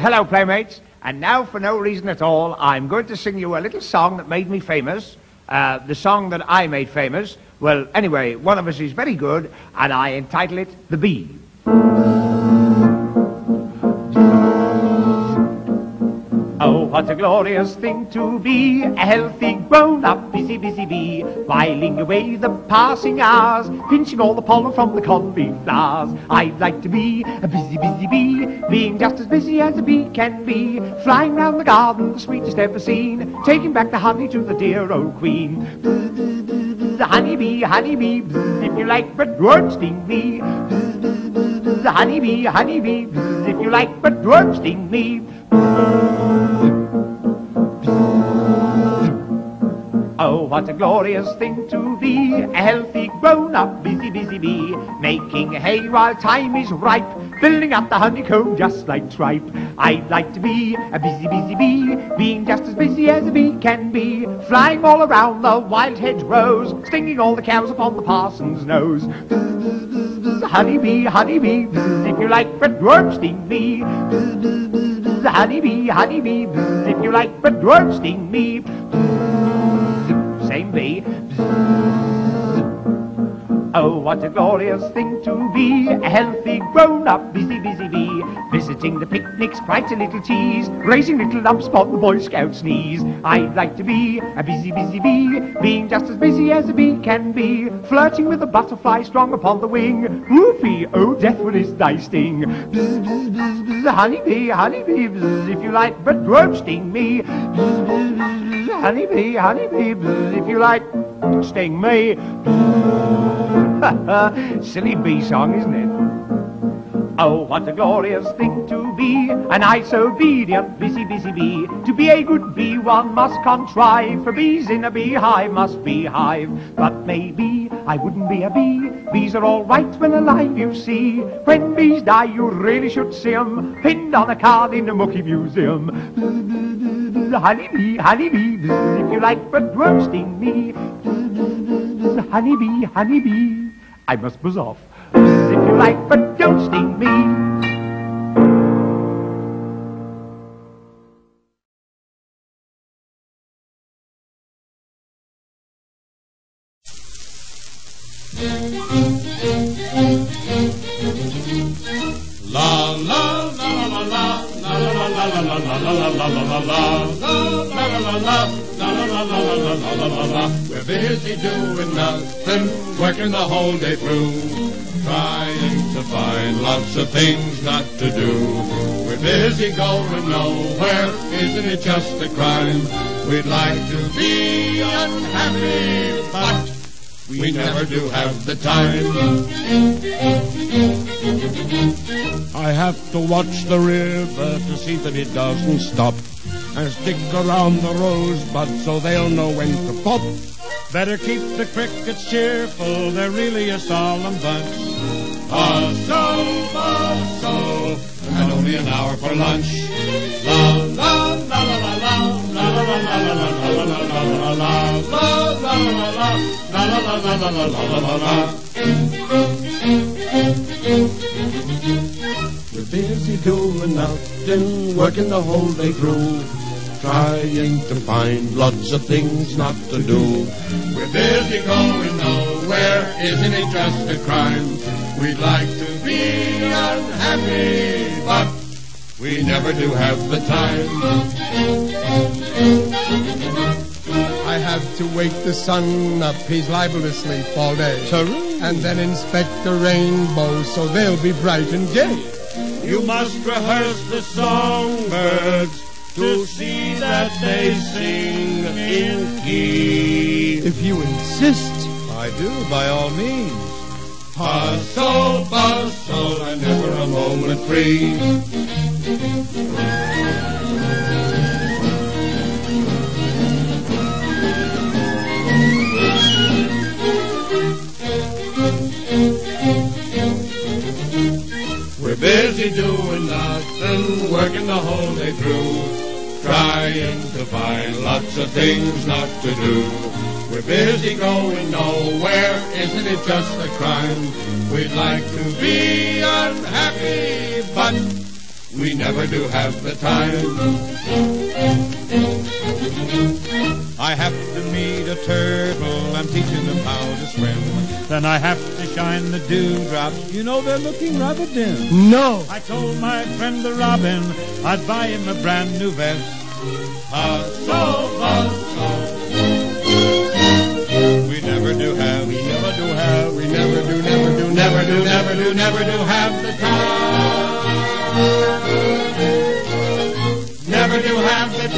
Hello, playmates. And now, for no reason at all, I'm going to sing you a little song that made me famous. Uh, the song that I made famous. Well, anyway, one of us is very good, and I entitle it The Bee. What a glorious thing to be a healthy, grown-up, busy, busy bee, whiling away the passing hours, pinching all the pollen from the conby flowers. I'd like to be a busy, busy bee, being just as busy as a bee can be, flying round the garden, the sweetest ever seen, taking back the honey to the dear old queen. Bzz, bzz, bzz, bzz, honeybee, honeybee, bzz, if you like, but don't sting me. Bzz, bzz, bzz, bzz, honeybee, honeybee, bzz, if you like, but don't sting me. Oh, what a glorious thing to be a healthy, grown-up, busy, busy bee, making hay while time is ripe, filling up the honeycomb just like tripe. I'd like to be a busy, busy bee, being just as busy as a bee can be, flying all around the wild hedgerows, stinging all the cows upon the parson's nose. Bzz, bzz, honeybee, honeybee, if you like, don't sting me. Bzz, bzz, honeybee, honeybee, if you like, don't sting me. Oh, what a glorious thing to be. A healthy, grown-up, busy, busy bee, visiting the picnics, quite a little tease, raising little lumps upon the Boy Scout's knees. I'd like to be a busy, busy bee, being just as busy as a bee can be, flirting with a butterfly strong upon the wing. Whoopee, oh, death will his thy sting. Bzz, bzz, bzz, bzz, honeybee, honeybee, bzz, if you like, but don't sting me. Bzz, bzz, bzz, bzz, honeybee, honeybee, bzz, if you like, sting me. Silly bee song, isn't it? Oh, what a glorious thing to be a nice, obedient, busy, busy bee. To be a good bee, one must contrive, for bees in a beehive must be hive. But maybe I wouldn't be a bee. Bees are all right when alive, you see. When bees die, you really should see 'em pinned on a card in the Mookie Museum. Honeybee, honeybee, bzz, if you like, but don't sting me. Bzz, bzz, Honeybee, honeybee. I must buzz off. If you like, but don't sting me. La la la la la la la la la la la la la la la la We're busy doing nothing, working the whole day through, trying to find lots of things not to do. We're busy going nowhere, isn't it just a crime? We'd like to be unhappy, but we never do have the time. I have to watch the river to see that it doesn't stop. And stick around the rosebud so they'll know when to pop. Better keep the crickets cheerful, they're really a solemn bunch. Hustle, bustle, and only an hour for lunch. La la la la la We're busy doing nothing, working the whole day through, trying to find lots of things not to do. We're busy going nowhere, isn't it just a crime? We'd like to be unhappy, but we never do have the time. I have to wake the sun up, he's liable to sleep all day. And then inspect the rainbow so they'll be bright and gay. You must rehearse the songbirds to see that they sing in key. If you insist. I do, by all means. Hustle, bustle, and never a moment free. Nothing, working the whole day through, trying to find lots of things not to do. We're busy going nowhere, isn't it just a crime? We'd like to be unhappy, but we never do have the time. I have to meet a turtle, I'm teaching them how to swim. Then I have to shine the dewdrops, you know they're looking rather dim. No. I told my friend the robin I'd buy him a brand new vest. Hustle, hustle. We never do have, we never do have, We never do, never do, Never do, never do, never do have the time. never do have the